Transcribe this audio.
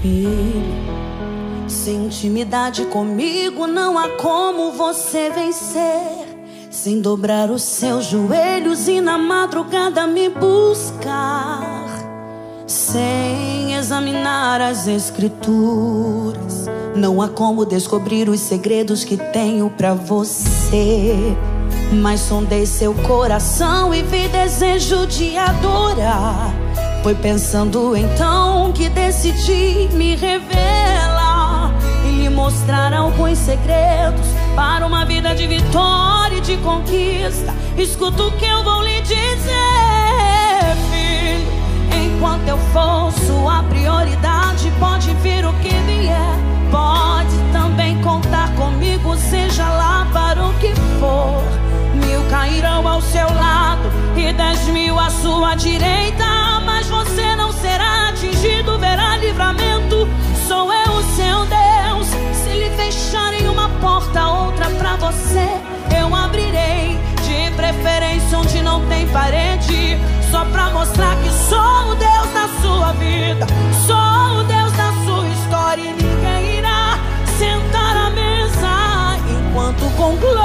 Filho, sem intimidade comigo não há como você vencer. Sem dobrar os seus joelhos e na madrugada me buscar. Sem examinar as escrituras, não há como descobrir os segredos que tenho para você. Mas sondei seu coração e vi desejo de adorar. Foi pensando então que decidi me revelar e lhe mostrar alguns segredos para uma vida de vitória e de conquista. Escuta o que eu vou lhe dizer, filho. Enquanto eu for sua prioridade, pode vir o que vier. Pode também contar comigo, seja lá para o que for. Mil cairão ao seu lado e dez mil à sua direita, mas você não será atingido, verá livramento. Sou eu o seu Deus. Se lhe fecharem uma porta, outra para você, eu abrirei. De preferência onde não tem parede, só para mostrar que sou o Deus da sua vida, sou o Deus da sua história e ninguém irá sentar à mesa enquanto conclui.